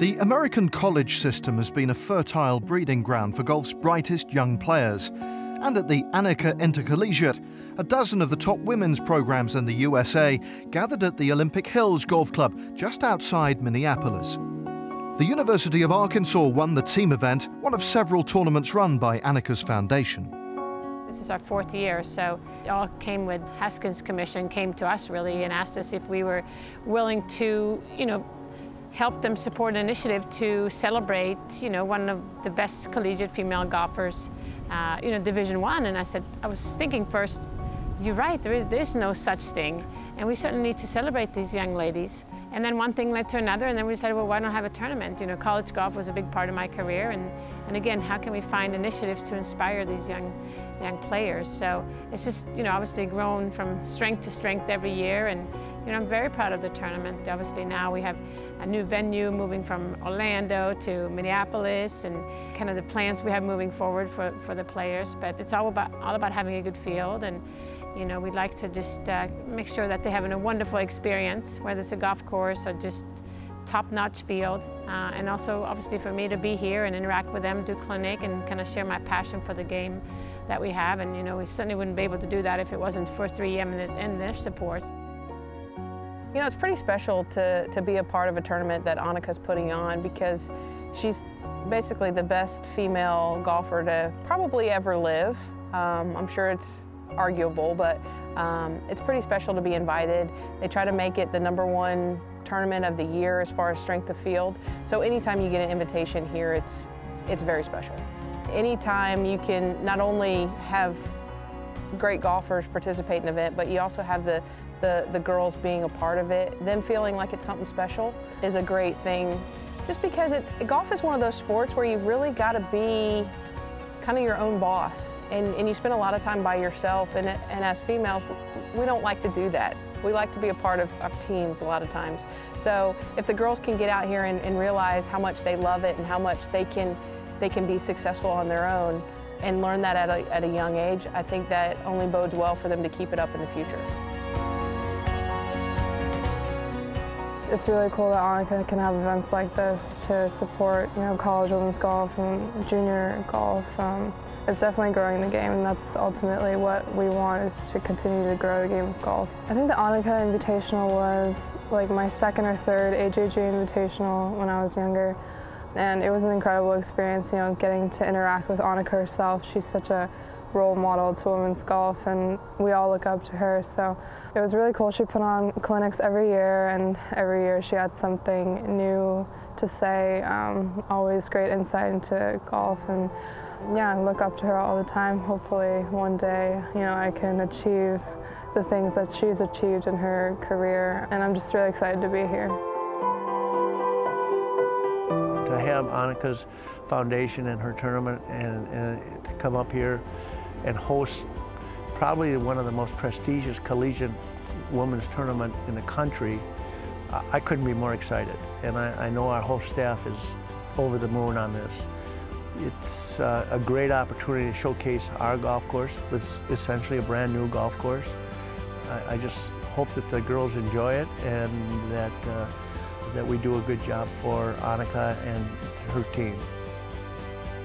The American college system has been a fertile breeding ground for golf's brightest young players. And at the Annika Intercollegiate, a dozen of the top women's programs in the USA gathered at the Olympic Hills Golf Club just outside Minneapolis. The University of Arkansas won the team event, one of several tournaments run by Annika's foundation. This is our fourth year, so it all came with Haskins Commission, came to us really and asked us if we were willing to, you know, help them support an initiative to celebrate, you know, one of the best collegiate female golfers, uh, you know, Division One. And I said, I was thinking first, you're right, there is, there is no such thing, and we certainly need to celebrate these young ladies. And then one thing led to another, and then we decided, well, why not have a tournament? You know, college golf was a big part of my career, and, and again, how can we find initiatives to inspire these young, young players? So it's just, you know, obviously grown from strength to strength every year, and, you know, I'm very proud of the tournament. Obviously now we have a new venue moving from Orlando to Minneapolis, and kind of the plans we have moving forward for, for the players, but it's all about, all about having a good field, and you know, we'd like to just uh, make sure that they're having a wonderful experience, whether it's a golf course or just top-notch field. Uh, and also, obviously, for me to be here and interact with them, do clinic, and kind of share my passion for the game that we have. And, you know, we certainly wouldn't be able to do that if it wasn't for 3M and, and their support. You know, it's pretty special to, to be a part of a tournament that Annika's putting on because she's basically the best female golfer to probably ever live. Um, I'm sure it's arguable, but um, it's pretty special to be invited. They try to make it the number one tournament of the year as far as strength of field. So anytime you get an invitation here, it's, it's very special. Anytime you can not only have great golfers participate in the event, but you also have the, the, the girls being a part of it, them feeling like it's something special is a great thing. Just because it, golf is one of those sports where you've really got to be kind of your own boss and, and you spend a lot of time by yourself and, and as females we don't like to do that we like to be a part of, of teams a lot of times so if the girls can get out here and, and realize how much they love it and how much they can they can be successful on their own and learn that at a, at a young age I think that only bodes well for them to keep it up in the future. it's really cool that Annika can have events like this to support, you know, college women's golf and junior golf. Um, it's definitely growing the game, and that's ultimately what we want is to continue to grow the game of golf. I think the Annika Invitational was like my second or third AJG Invitational when I was younger, and it was an incredible experience, you know, getting to interact with Annika herself. She's such a role model to women's golf and we all look up to her. So it was really cool. She put on clinics every year and every year she had something new to say um, always great insight into golf. And yeah look up to her all the time. Hopefully one day you know I can achieve the things that she's achieved in her career. And I'm just really excited to be here to have Annika's foundation and her tournament and, and, to come up here and host probably one of the most prestigious collegiate women's tournament in the country, I couldn't be more excited. And I, I know our whole staff is over the moon on this. It's uh, a great opportunity to showcase our golf course, with essentially a brand new golf course. I, I just hope that the girls enjoy it and that, uh, that we do a good job for Annika and her team.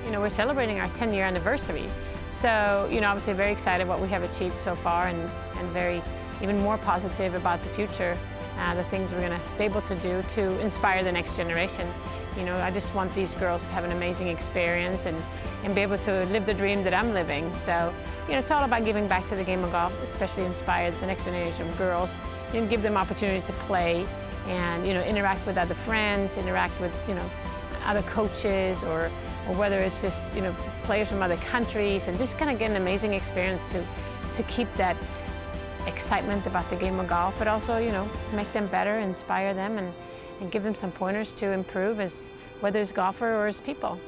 You know, we're celebrating our 10 year anniversary. So, you know, obviously very excited what we have achieved so far and, and very even more positive about the future, uh, the things we're going to be able to do to inspire the next generation. You know, I just want these girls to have an amazing experience and, and be able to live the dream that I'm living. So, you know, it's all about giving back to the game of golf, especially inspire the next generation of girls and give them opportunity to play and, you know, interact with other friends, interact with, you know, other coaches or or whether it's just you know players from other countries and just kind of get an amazing experience to to keep that excitement about the game of golf, but also you know make them better, inspire them, and, and give them some pointers to improve as whether as golfer or as people.